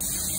you